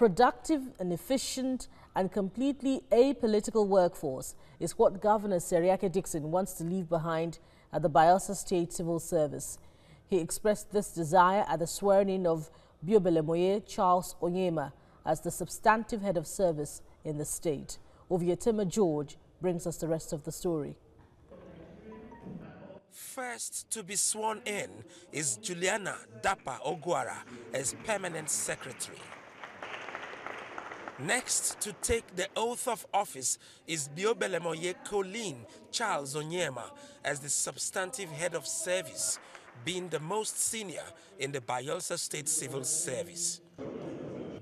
productive and efficient and completely apolitical workforce is what Governor Seriake Dickson wants to leave behind at the Bayelsa State Civil Service. He expressed this desire at the swearing-in of Biobelemoye Charles Onyeama as the substantive head of service in the state. Ovieteme George brings us the rest of the story. First to be sworn in is Juliana Dapa Oguara as permanent secretary. Next to take the oath of office is Biobelemoye Colleen Charles Onyeama as the substantive head of service, being the most senior in the Bayelsa State Civil Service.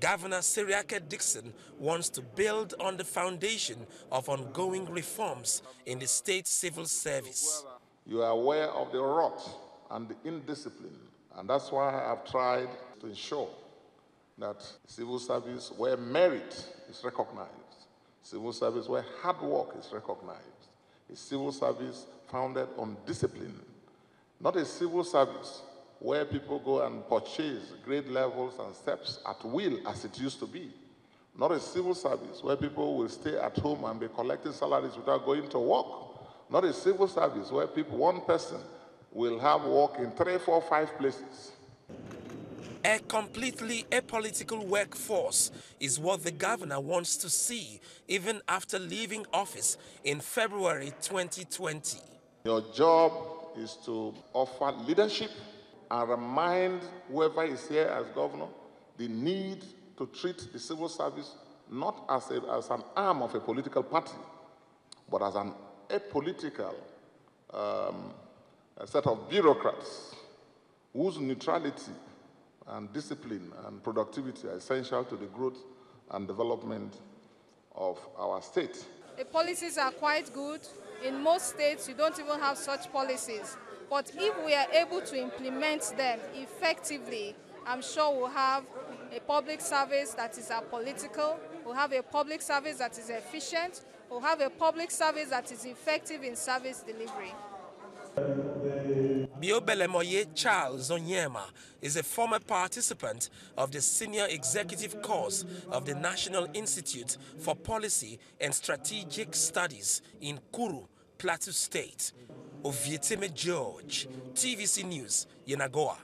Governor Seriake Dickson wants to build on the foundation of ongoing reforms in the state civil service. You are aware of the rot and the indiscipline, and that's why I've tried to ensure that civil service where merit is recognized, civil service where hard work is recognized, a civil service founded on discipline, not a civil service where people go and purchase grade levels and steps at will as it used to be. Not a civil service where people will stay at home and be collecting salaries without going to work. Not a civil service where people, one person will have work in three, four, five places. A completely apolitical workforce is what the governor wants to see even after leaving office in February 2020. Your job is to offer leadership and remind whoever is here as governor the need to treat the civil service not as, a, as an arm of a political party, but as an apolitical um, set of bureaucrats whose neutrality and discipline and productivity are essential to the growth and development of our state. The policies are quite good. In most states, you don't even have such policies. But if we are able to implement them effectively, I'm sure we'll have a public service that is apolitical, we'll have a public service that is efficient, we'll have a public service that is effective in service delivery. Biobelemoye Charles Onyeama is a former participant of the senior executive course of the National Institute for Policy and Strategic Studies in Kuru, Plateau State. Ovieteme George, TVC News, Yenagoa.